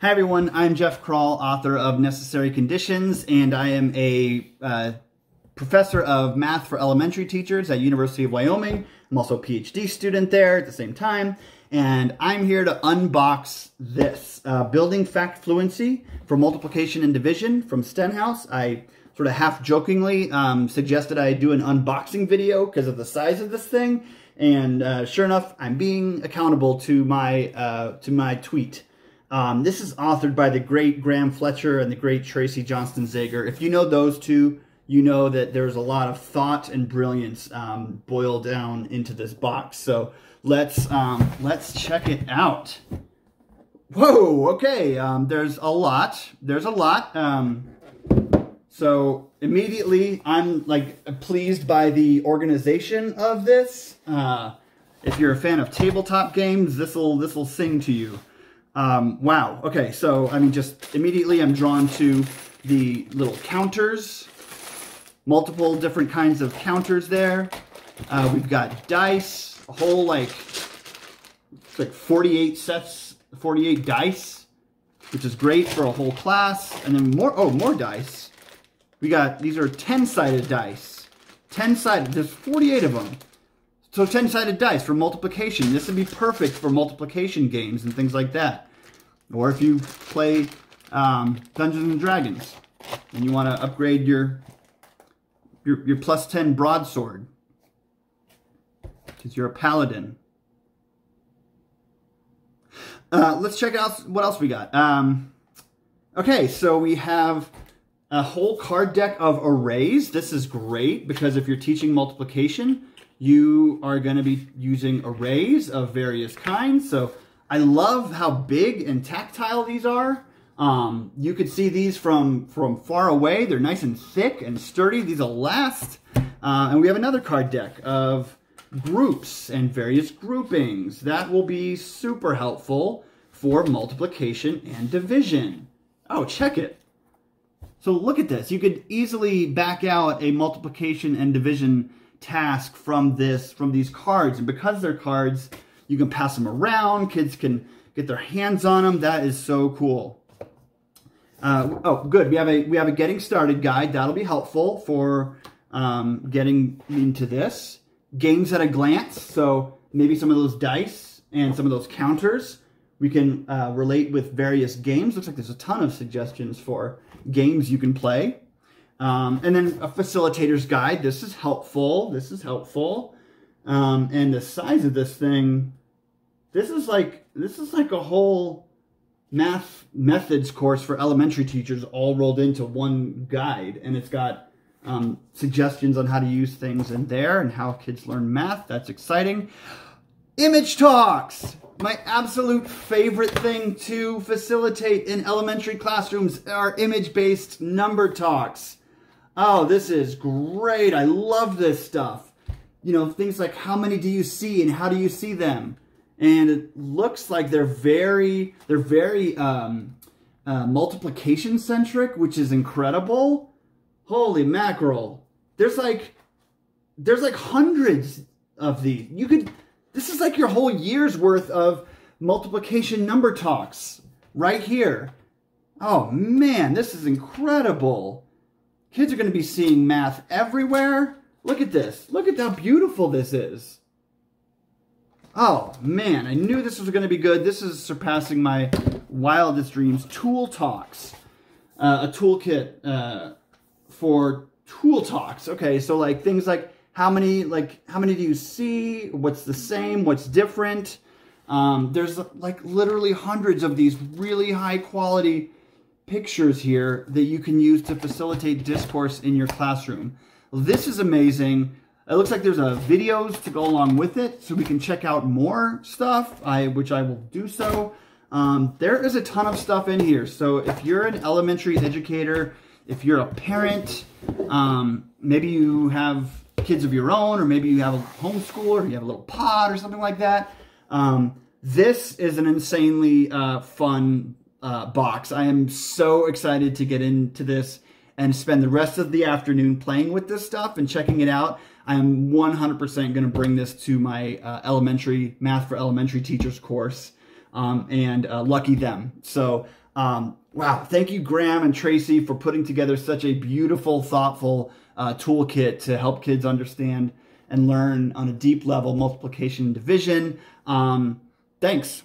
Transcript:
Hi everyone, I'm Geoff Krall, author of Necessary Conditions, and I am a uh, professor of math for elementary teachers at University of Wyoming. I'm also a PhD student there at the same time, and I'm here to unbox this, uh, Building Fact Fluency for Multiplication and Division from Stenhouse. I sort of half jokingly um, suggested I do an unboxing video because of the size of this thing, and uh, sure enough, I'm being accountable to my, uh, to my tweet. Um, this is authored by the great Graham Fletcher and the great Tracy Johnston Zager. If you know those two, you know that there's a lot of thought and brilliance um, boiled down into this box. So let's um, let's check it out. Whoa, okay, um, there's a lot. There's a lot. Um, so immediately, I'm like pleased by the organization of this. Uh, if you're a fan of tabletop games, this will this will sing to you. Um, wow. Okay, so I mean, just immediately I'm drawn to the little counters, multiple different kinds of counters there. Uh, we've got dice, a whole like, it's like 48 sets, 48 dice, which is great for a whole class. And then more, oh, more dice. We got, these are 10-sided dice. 10-sided, there's 48 of them. So 10-sided dice for multiplication. This would be perfect for multiplication games and things like that. Or if you play um, Dungeons and Dragons and you want to upgrade your, your, your plus 10 broadsword because you're a paladin. Uh, let's check out what else we got. Um, okay, so we have a whole card deck of arrays. This is great because if you're teaching multiplication, you are going to be using arrays of various kinds. So I love how big and tactile these are. Um, you could see these from, from far away. They're nice and thick and sturdy. These will last. Uh, and we have another card deck of groups and various groupings. That will be super helpful for multiplication and division. Oh, check it. So look at this. You could easily back out a multiplication and division task from this, from these cards. And because they're cards, you can pass them around. Kids can get their hands on them. That is so cool. Uh, oh, good. We have a we have a getting started guide. That'll be helpful for um, getting into this. Games at a glance. So maybe some of those dice and some of those counters we can uh, relate with various games. Looks like there's a ton of suggestions for games you can play. Um, and then a facilitator's guide. This is helpful. This is helpful. Um, and the size of this thing, this is like this is like a whole math methods course for elementary teachers all rolled into one guide, and it's got um, suggestions on how to use things in there and how kids learn math. That's exciting. Image talks, my absolute favorite thing to facilitate in elementary classrooms are image-based number talks. Oh, this is great. I love this stuff you know, things like how many do you see and how do you see them? And it looks like they're very, they're very um, uh, multiplication centric, which is incredible. Holy mackerel. There's like, there's like hundreds of these. You could, this is like your whole year's worth of multiplication number talks right here. Oh man, this is incredible. Kids are going to be seeing math everywhere. Look at this. Look at how beautiful this is. Oh, man. I knew this was going to be good. This is surpassing my wildest dreams. Tool Talks. Uh, a toolkit uh, for tool talks. Okay, so like things like how many like how many do you see? What's the same? What's different? Um, there's like literally hundreds of these really high quality pictures here that you can use to facilitate discourse in your classroom. This is amazing. It looks like there's a videos to go along with it, so we can check out more stuff, I, which I will do so. Um, there is a ton of stuff in here. So if you're an elementary educator, if you're a parent, um, maybe you have kids of your own, or maybe you have a homeschooler, you have a little pod or something like that. Um, this is an insanely uh, fun uh, box. I am so excited to get into this and spend the rest of the afternoon playing with this stuff and checking it out. I'm 100% going to bring this to my uh, elementary math for elementary teachers course, um, and uh, lucky them. So Um, wow, thank you, Graham and Tracy, for putting together such a beautiful, thoughtful uh, toolkit to help kids understand and learn on a deep level multiplication and division. Um, thanks.